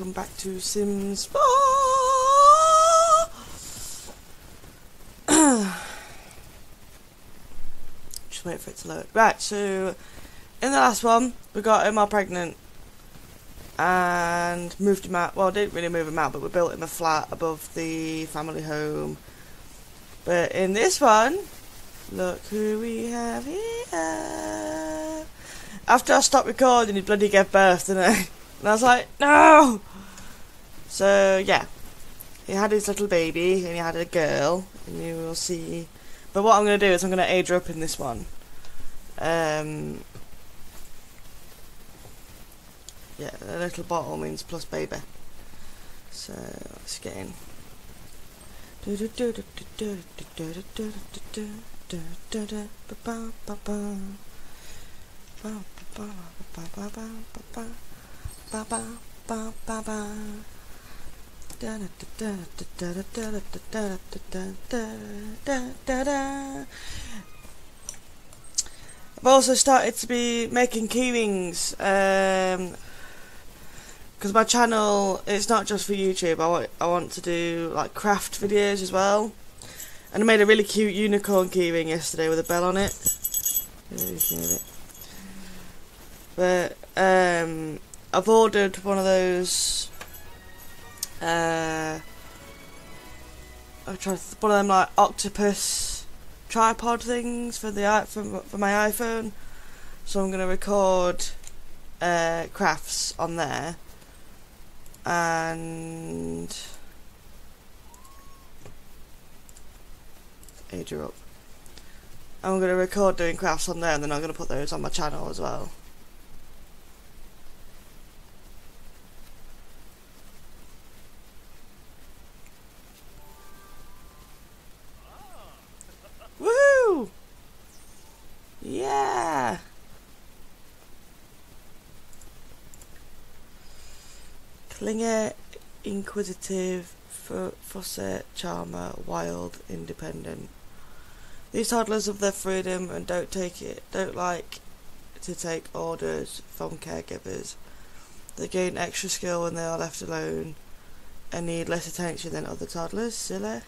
welcome back to Sims 4! Just wait for it to load. Right, so in the last one, we got Omar pregnant and moved him out. Well, didn't really move him out, but we built him a flat above the family home. But in this one, look who we have here. After I stopped recording, he bloody gave birth, didn't he? And I was like, no! So, yeah. He had his little baby, and he had a girl, and you will see. But what I'm going to do is I'm going to age her up in this one. Um, yeah, a little bottle means plus baby. So, let's get in. I've also started to be making keyrings um, because my channel it's not just for YouTube. I want I want to do like craft videos as well. And I made a really cute unicorn keyring yesterday with a bell on it. it. But um, I've ordered one of those. Uh, I'm trying to one of them like octopus tripod things for the for for my iPhone. So I'm gonna record uh, crafts on there and age her up. I'm going to record doing crafts on there and then I'm going to put those on my channel as well. Woohoo! Yeah! Klinger, inquisitive, Fussy, charmer, wild, independent. These toddlers have their freedom and don't take it, don't like to take orders from caregivers. They gain extra skill when they are left alone and need less attention than other toddlers. Silly.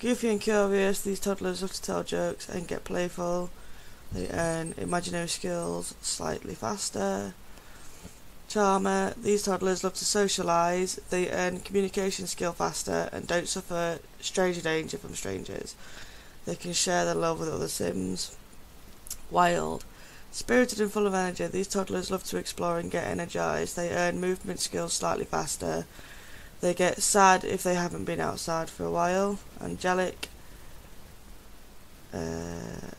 Goofy and curious, these toddlers love to tell jokes and get playful. They earn imaginary skills slightly faster. Charmer, these toddlers love to socialise, they earn communication skill faster and don't suffer stranger danger from strangers. They can share their love with other Sims. Wild, spirited and full of energy, these toddlers love to explore and get energised. They earn movement skills slightly faster. They get sad if they haven't been outside for a while. Angelic, uh,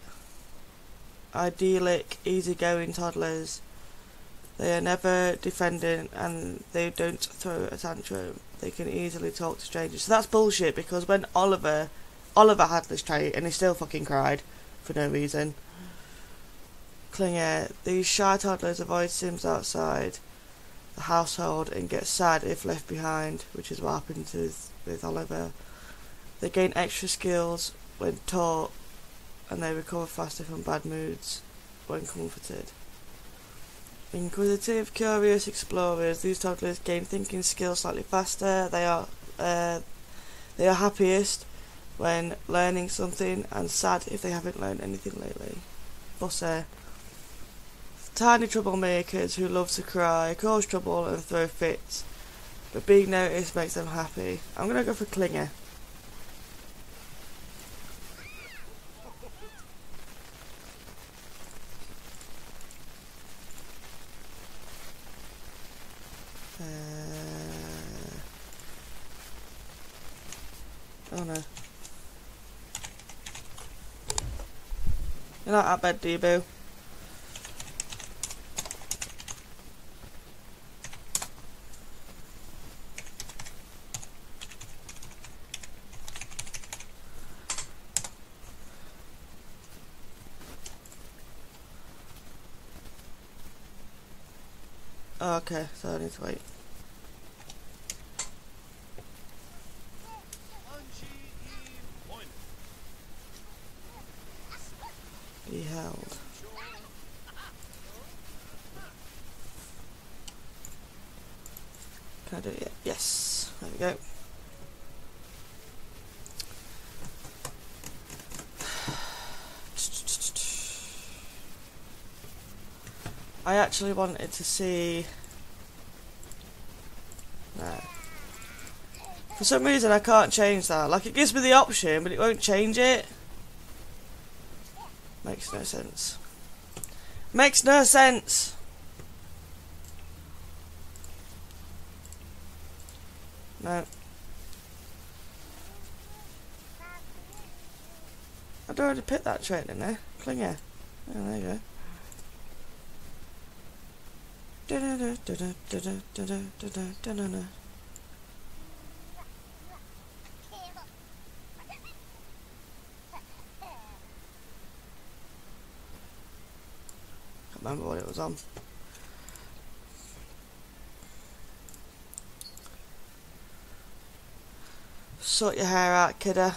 idyllic, easygoing toddlers they are never defending and they don't throw a tantrum. They can easily talk to strangers. So that's bullshit because when Oliver Oliver had this trait and he still fucking cried for no reason. Klinger, these shy toddlers avoid Sims outside the household and get sad if left behind, which is what happened with, with Oliver. They gain extra skills when taught and they recover faster from bad moods when comforted. Inquisitive, curious explorers, these toddlers gain thinking skills slightly faster. They are uh, they are happiest when learning something and sad if they haven't learned anything lately. Fussy. Tiny troublemakers who love to cry, cause trouble and throw fits, but being noticed makes them happy. I'm gonna go for Klinger. Oh no. You're not that bad, do you, boo? Oh, okay, so I need to wait. held. Can I do it yet? Yes. There we go. I actually wanted to see... No. For some reason I can't change that. Like it gives me the option but it won't change it. Makes no sense. Makes no sense! No. I'd already picked that trait in there. Klinger. Oh, there you go. Remember what it was on. Sort your hair out, kidder.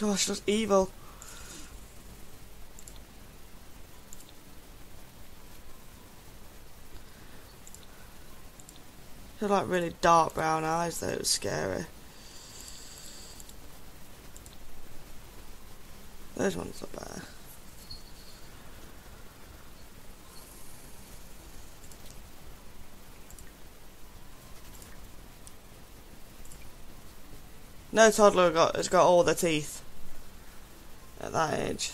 Gosh, that's evil. They're like really dark brown eyes though, it was scary. Those ones are better. No toddler got, has got all the teeth at that age.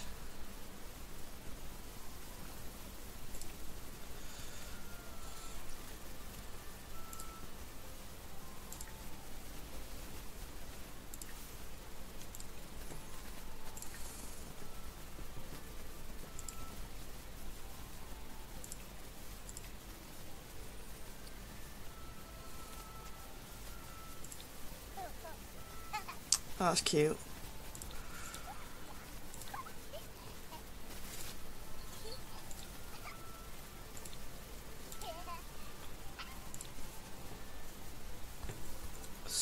That's cute.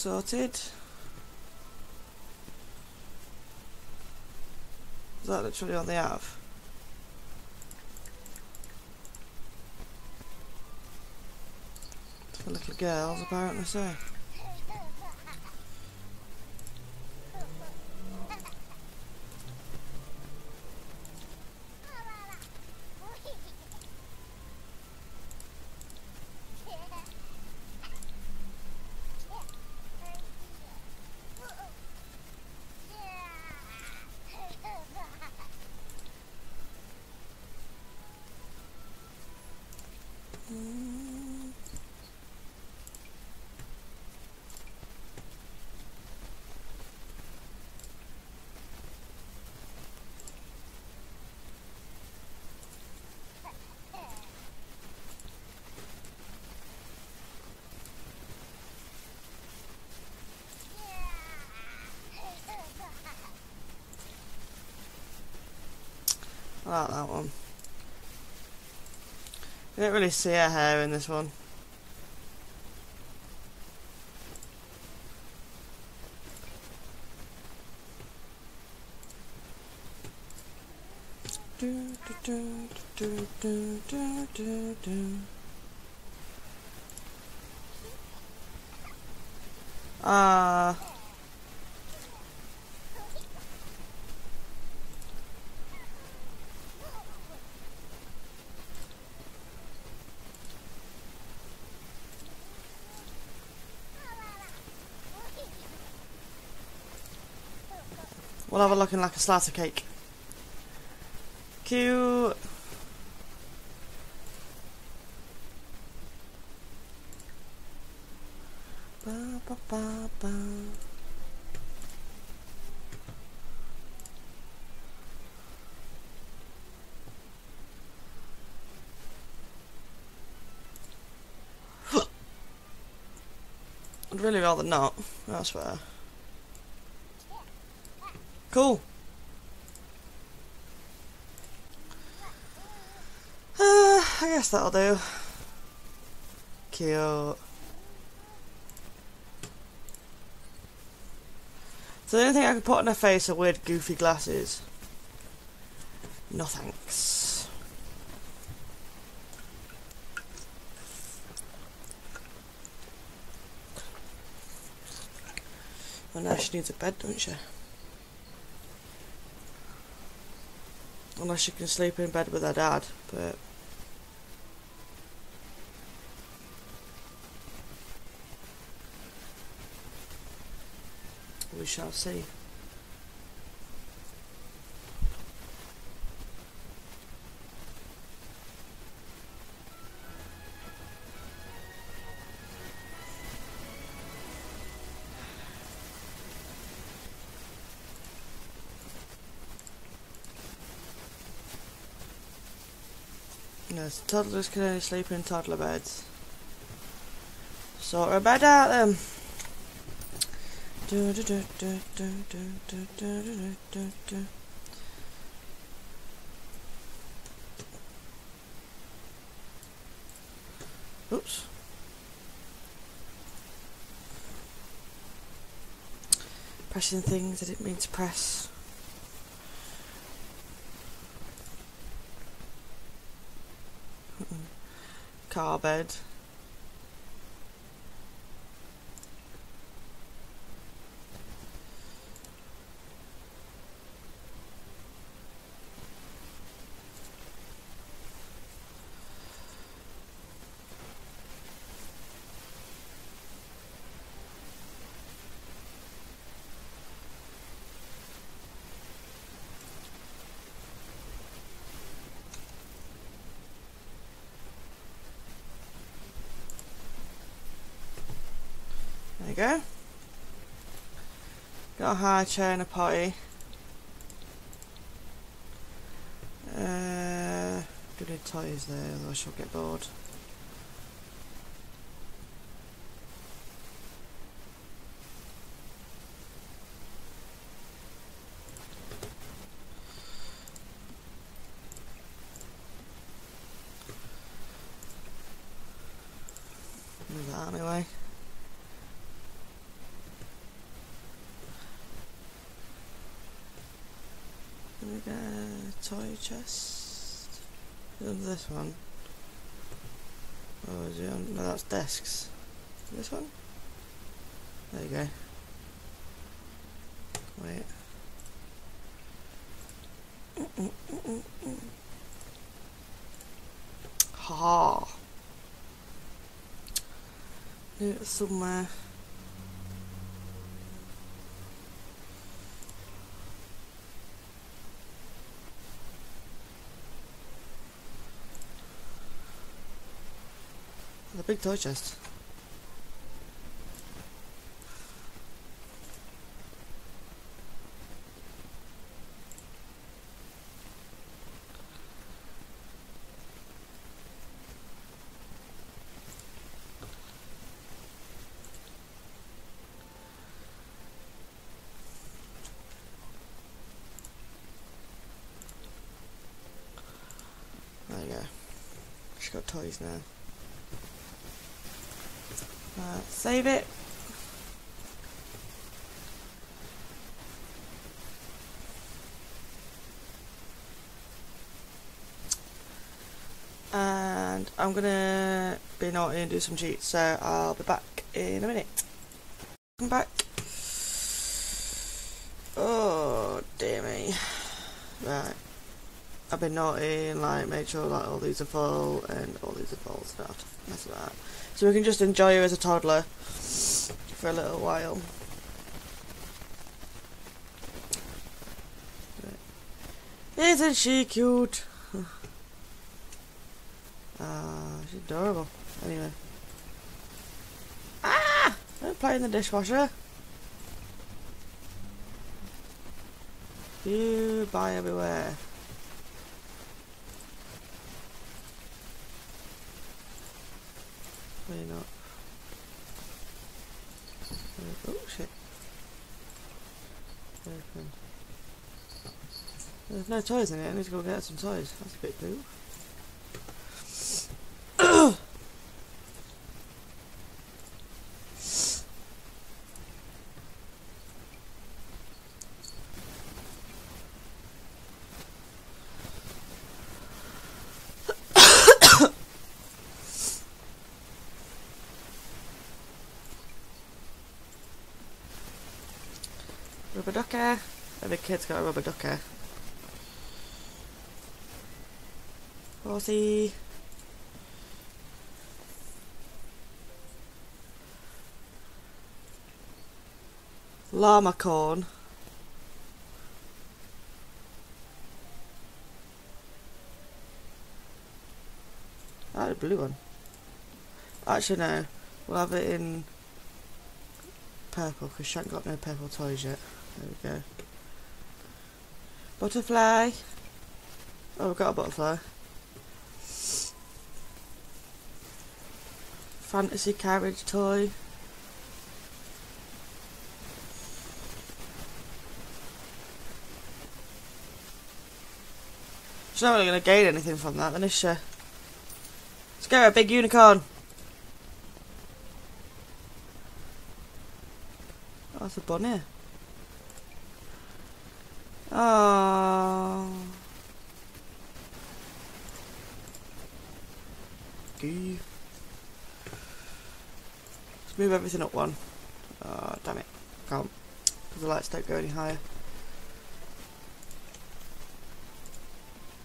Sorted. Is that literally all they have? For little girls, apparently so. Like that one. You don't really see her hair in this one. Ah. Uh, We'll have a looking like a slice of cake. Cute. Ba, ba, ba, ba. I'd really rather not, that's fair. Cool. Uh, I guess that'll do. Cute. So the only thing I could put on her face are weird goofy glasses. No thanks. Well now she needs a bed, don't she? Unless she can sleep in bed with her dad, but... We shall see. sickness. Toddlers can only sleep in toddler beds. Sort a bed out them. Oops. Pressing things I didn't mean to press. Starboard. You go. Got a high chair and a potty. Uh, need toys there, otherwise she'll get bored. chest? This one. Oh, no, that's desks. This one? There you go. Wait. Ha! Knew it somewhere. The big toy chest. There you go. She's got toys now. Uh, save it. And I'm gonna be naughty and do some cheats, so I'll be back in a minute. Come back. Oh, dear me. Right. I've been and like made sure that all these are full and all these are full, so with that. So we can just enjoy her as a toddler for a little while. Isn't she cute? Ah, she's adorable. Anyway. Ah! Don't play in the dishwasher. You buy everywhere. Maybe not. Uh, Oh shit. Open. There's no toys in it, I need to go get some toys. That's a bit cool. Rubber ducky. Every kid's got a rubber ducky. Horsey. Llama corn. Like the blue one. Actually, no. We'll have it in purple because she ain't got no purple toys yet. There we go. Butterfly. Oh, we've got a butterfly. Fantasy carriage toy. She's not really going to gain anything from that, then is she? Let's go, a big unicorn. Oh, that's a bunny. Oh. Gee. Let's move everything up one. Oh, damn it. Can't. Because the lights don't go any higher.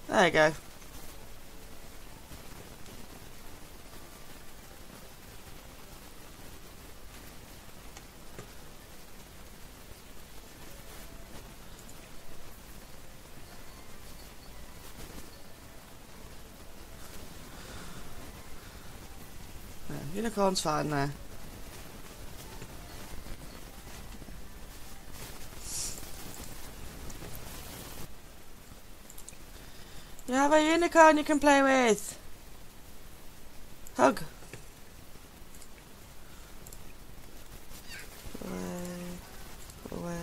There you go. Yeah, unicorn's fine there. You have a unicorn you can play with. Hug. Away. Away.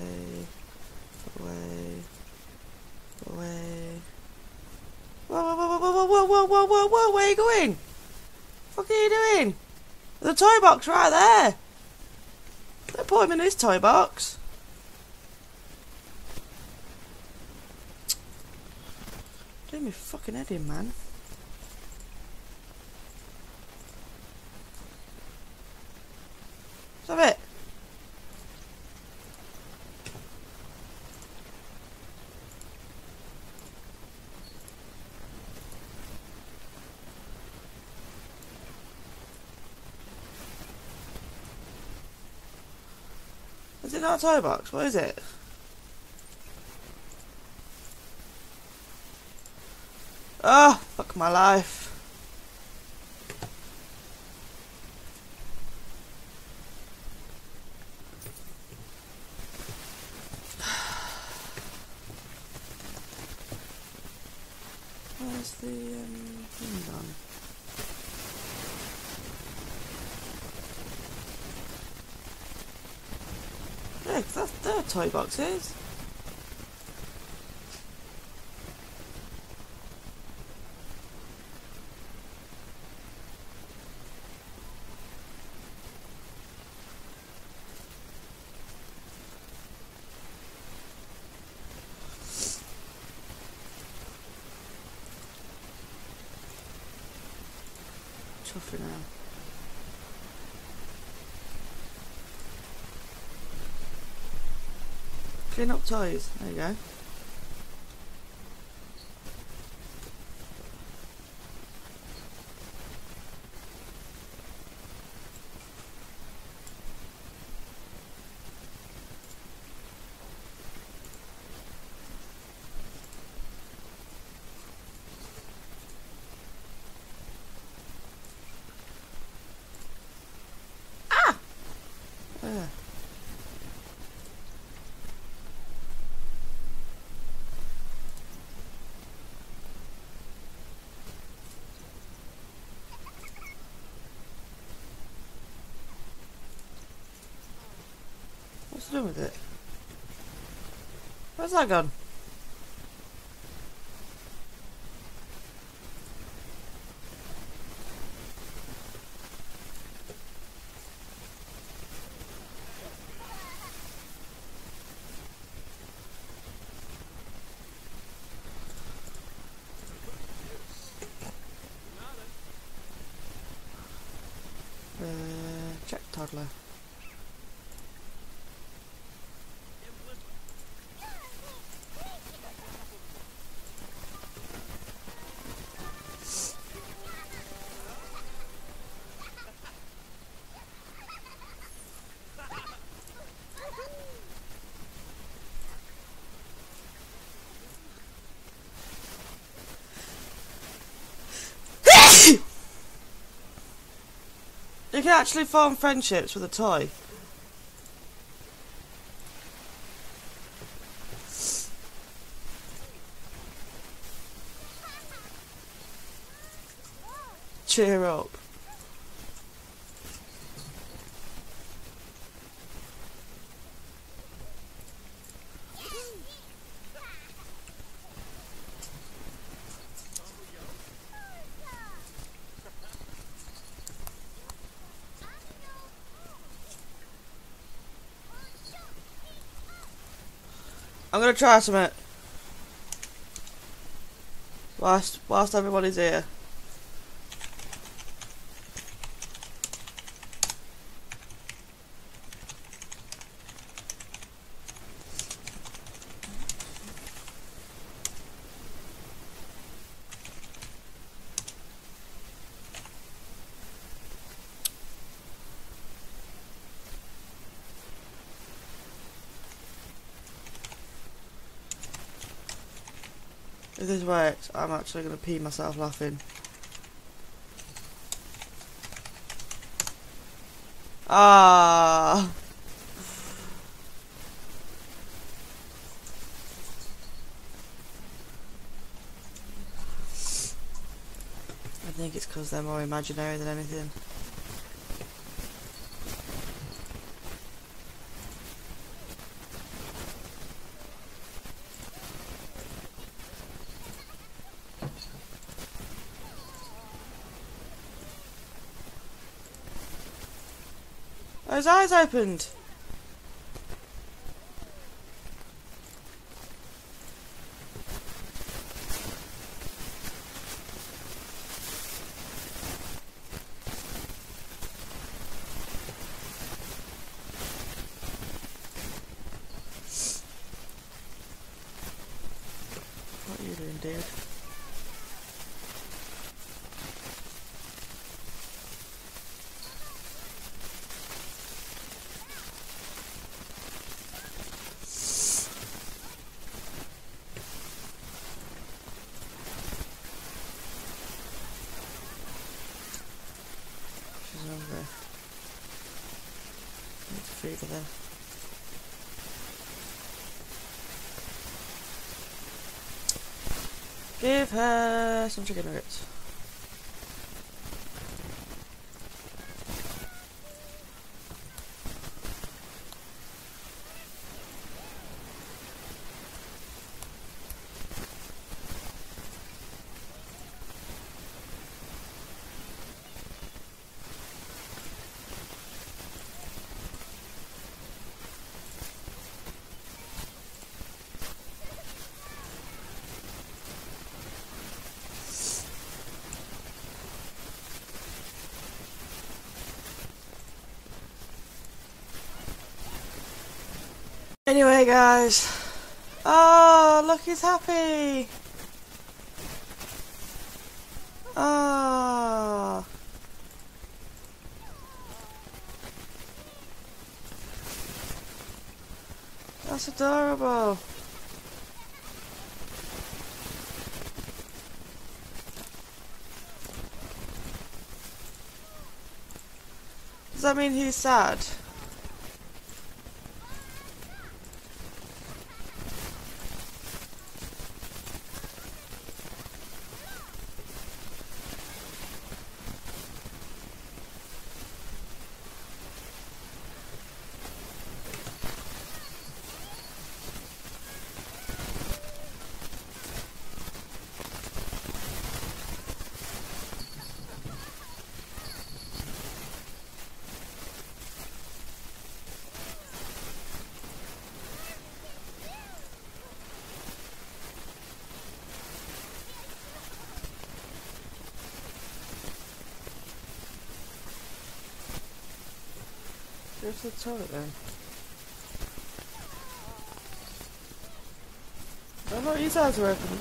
Away. Away. Whoa, whoa, whoa, whoa, whoa, whoa, whoa, whoa, whoa, where are you going? What are you doing? A toy box right there. Don't put him in his toy box. Do me fucking head in, man. Stop it. A toy box? What is it? Oh, fuck my life. Where's the um, thing gone? six. That's, there are toy boxes. They're not toes. There you go. What's it doing with it? Where's that gone? Uh, check toddler. You can actually form friendships with a toy. Cheer up. I'm gonna try some something. Whilst, whilst everybody's here. I'm actually going to pee myself laughing. Ah. I think it's because they're more imaginary than anything. His eyes opened. What are you doing, dude? She's hungry. Give her some chicken nuggets. Anyway, guys. Oh, look, he's happy. Oh. That's adorable. Does that mean he's sad? Go to the toilet then. I thought you guys were open as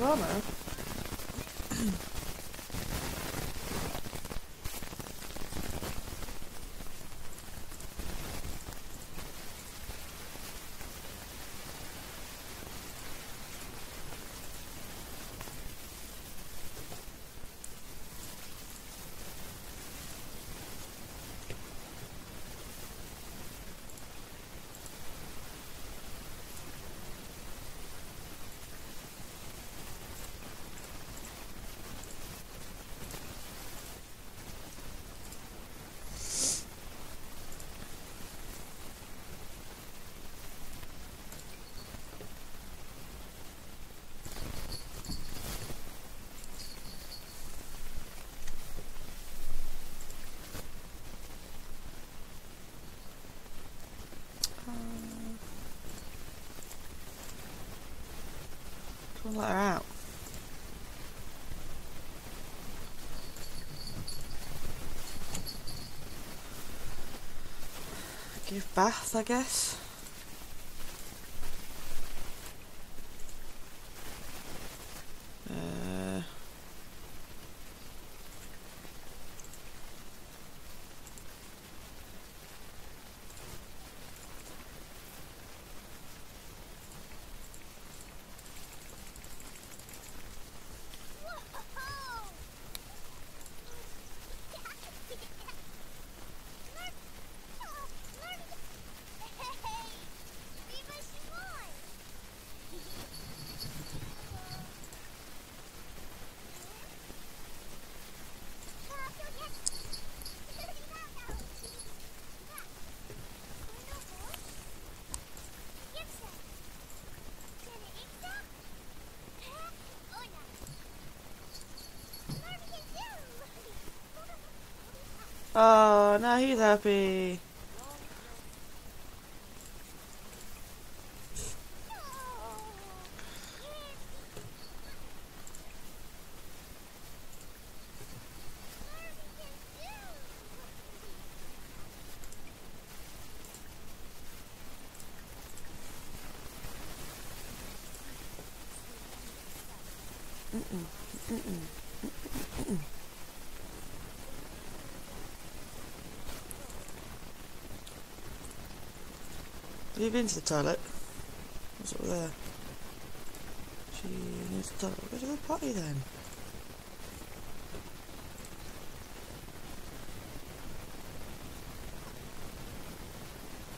I'll let her out. Give bath, I guess. Oh, now he's happy. Mm-mm, mm-mm, Have you been to the toilet? What's up there? She needs the toilet. Go to the potty then.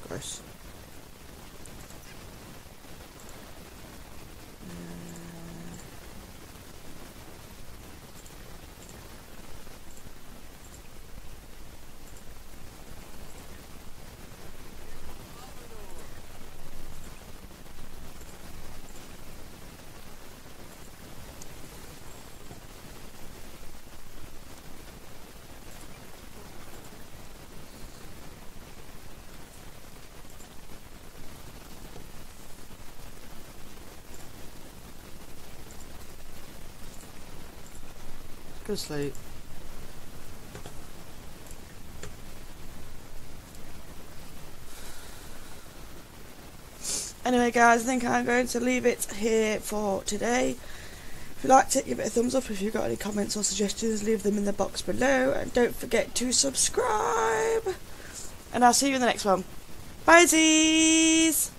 Gross. Uh, Go to sleep. Anyway, guys, I think I'm going to leave it here for today. If you liked it, give it a thumbs up. If you've got any comments or suggestions, leave them in the box below. And don't forget to subscribe. And I'll see you in the next one. Bye, -sies.